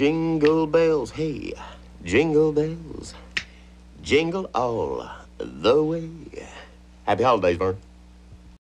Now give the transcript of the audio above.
Jingle bells, hey, jingle bells, jingle all the way. Happy holidays, Vern.